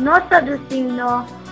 1939